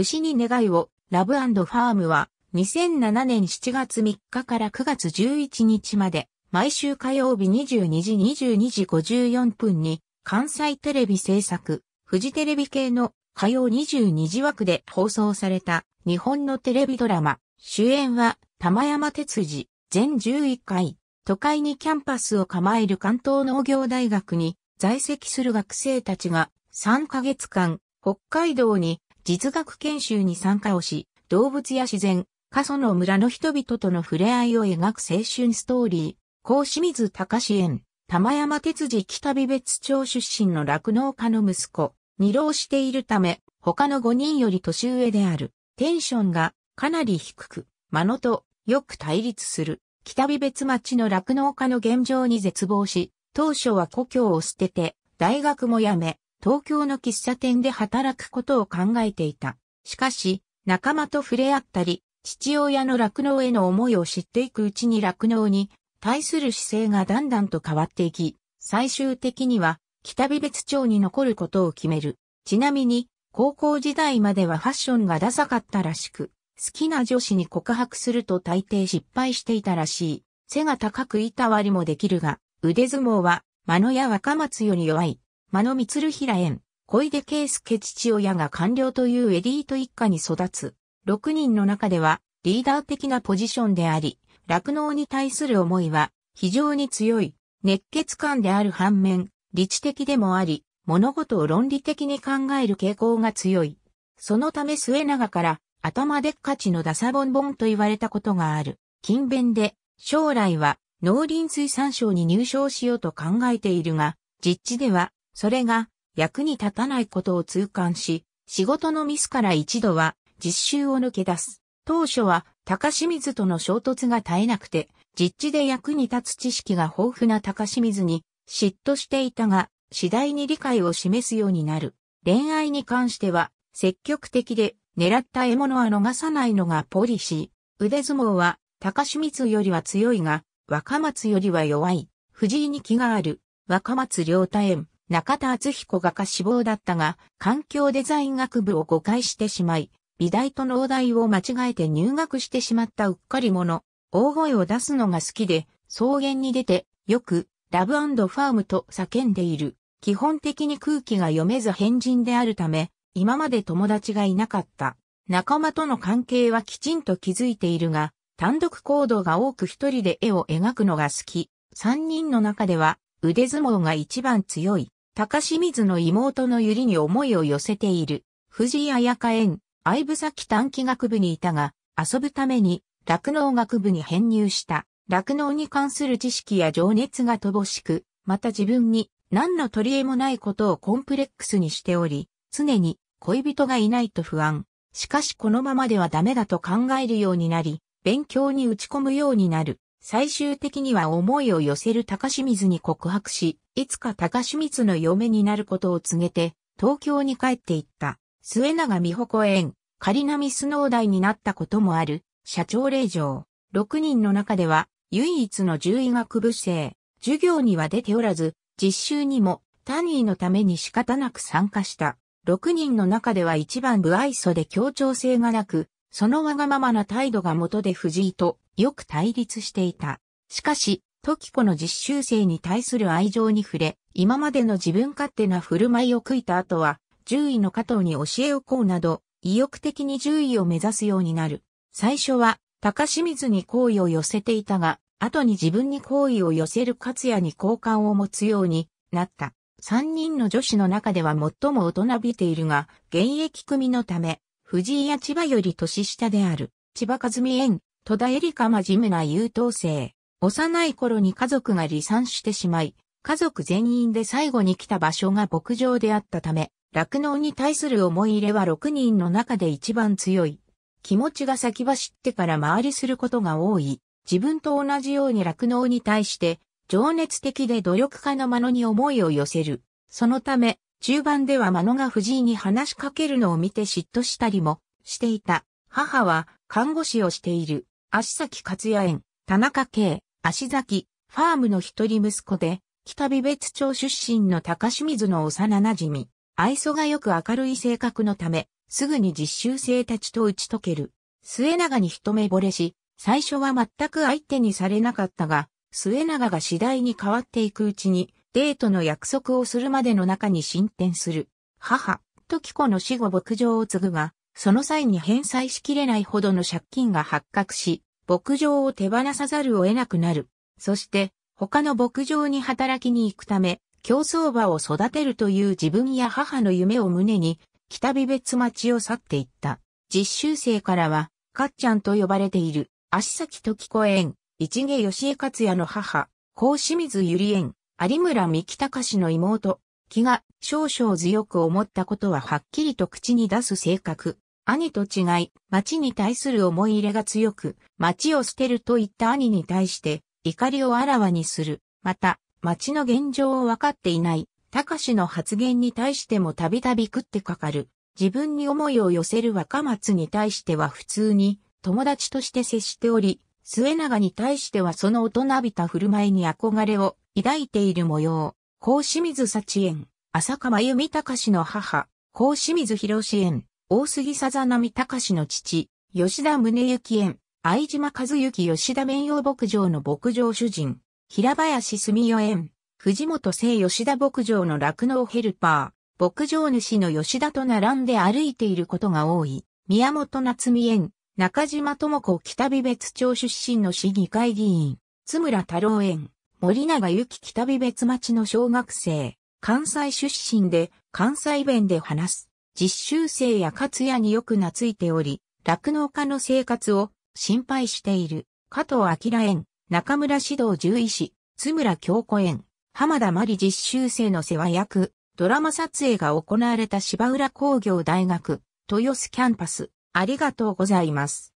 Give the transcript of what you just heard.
牛に願いを、ラブファームは、2007年7月3日から9月11日まで、毎週火曜日22時22時54分に、関西テレビ制作、フジテレビ系の火曜22時枠で放送された日本のテレビドラマ。主演は玉山哲司、全11回。都会にキャンパスを構える関東農業大学に在籍する学生たちが3ヶ月間北海道に実学研修に参加をし、動物や自然、過疎の村の人々との触れ合いを描く青春ストーリー。高清水隆園、玉山哲司北美別町出身の酪農家の息子。二浪しているため、他の5人より年上である。テンションがかなり低く、間野とよく対立する。北美別町の酪農家の現状に絶望し、当初は故郷を捨てて、大学も辞め、東京の喫茶店で働くことを考えていた。しかし、仲間と触れ合ったり、父親の酪農への思いを知っていくうちに酪農に対する姿勢がだんだんと変わっていき、最終的には北美別町に残ることを決める。ちなみに、高校時代まではファッションがダサかったらしく、好きな女子に告白すると大抵失敗していたらしい。背が高く板割りもできるが、腕相撲は、間野や若松より弱い。間野光平園、小出圭介父親が官僚というエリート一家に育つ。6人の中では、リーダー的なポジションであり、酪農に対する思いは、非常に強い。熱血感である反面、理知的でもあり、物事を論理的に考える傾向が強い。そのため末長から頭でっかちのダサボンボンと言われたことがある。勤勉で将来は農林水産省に入省しようと考えているが、実地ではそれが役に立たないことを痛感し、仕事のミスから一度は実習を抜け出す。当初は高清水との衝突が絶えなくて、実地で役に立つ知識が豊富な高清水に嫉妬していたが、次第に理解を示すようになる。恋愛に関しては、積極的で、狙った獲物は逃さないのがポリシー。腕相撲は、高清水よりは強いが、若松よりは弱い。藤井に気がある。若松良太園、中田敦彦画家志望だったが、環境デザイン学部を誤解してしまい、美大と農大を間違えて入学してしまったうっかり者。大声を出すのが好きで、草原に出て、よく、ラブファームと叫んでいる。基本的に空気が読めず変人であるため、今まで友達がいなかった。仲間との関係はきちんと築いているが、単独行動が多く一人で絵を描くのが好き。三人の中では腕相撲が一番強い。高清水の妹のゆりに思いを寄せている。藤井彩香園、相武崎短期学部にいたが、遊ぶために酪農学部に編入した。酪農に関する知識や情熱が乏しく、また自分に何の取り柄もないことをコンプレックスにしており、常に恋人がいないと不安。しかしこのままではダメだと考えるようになり、勉強に打ち込むようになる。最終的には思いを寄せる高清水に告白し、いつか高清水の嫁になることを告げて、東京に帰っていった。末永美穂子園、仮並スノー台になったこともある、社長令嬢。6人の中では、唯一の獣医学部生、授業には出ておらず、実習にも単位のために仕方なく参加した。6人の中では一番不愛想で協調性がなく、そのわがままな態度が元で藤井とよく対立していた。しかし、時子の実習生に対する愛情に触れ、今までの自分勝手な振る舞いを悔いた後は、獣医の加藤に教えをこうなど、意欲的に獣医を目指すようになる。最初は、高清水に好意を寄せていたが、後に自分に好意を寄せる勝也に好感を持つようになった。三人の女子の中では最も大人びているが、現役組のため、藤井や千葉より年下である。千葉和美園、戸田エリカ真面目な優等生。幼い頃に家族が離散してしまい、家族全員で最後に来た場所が牧場であったため、酪農に対する思い入れは6人の中で一番強い。気持ちが先走ってから回りすることが多い。自分と同じように酪農に対して情熱的で努力家の間野に思いを寄せる。そのため、中盤では間野が藤井に話しかけるのを見て嫉妬したりもしていた。母は看護師をしている。足崎勝也園、田中圭、足崎、ファームの一人息子で、北美別町出身の高清水の幼馴染。愛想がよく明るい性格のため、すぐに実習生たちと打ち解ける。末永に一目惚れし、最初は全く相手にされなかったが、末永が次第に変わっていくうちに、デートの約束をするまでの中に進展する。母、時子の死後牧場を継ぐが、その際に返済しきれないほどの借金が発覚し、牧場を手放さざるを得なくなる。そして、他の牧場に働きに行くため、競走馬を育てるという自分や母の夢を胸に、北美別町を去っていった。実習生からは、かっちゃんと呼ばれている、足先時子園、一毛吉江克也の母、高清水ゆり園、有村三木隆の妹、気が少々強く思ったことははっきりと口に出す性格。兄と違い、町に対する思い入れが強く、町を捨てると言った兄に対して、怒りをあらわにする。また、町の現状を分かっていない、高志の発言に対してもたびたび食ってかかる。自分に思いを寄せる若松に対しては普通に友達として接しており、末永に対してはその大人びた振る舞いに憧れを抱いている模様。高清水幸園、浅川由美隆の母、高清水博士園、大杉さざ波隆の父、吉田宗幸園、愛島和幸吉田弁養牧場の牧場主人、平林住代園、藤本聖吉田牧場の酪農ヘルパー、牧場主の吉田と並んで歩いていることが多い、宮本夏美園、中島智子北美別町出身の市議会議員、津村太郎園、森永由紀北美別町の小学生、関西出身で関西弁で話す。実習生や勝也によく懐いており、酪農家の生活を心配している。加藤明園、中村指導獣医師、津村京子園、浜田真理実習生の世話役、ドラマ撮影が行われた芝浦工業大学、豊洲キャンパス、ありがとうございます。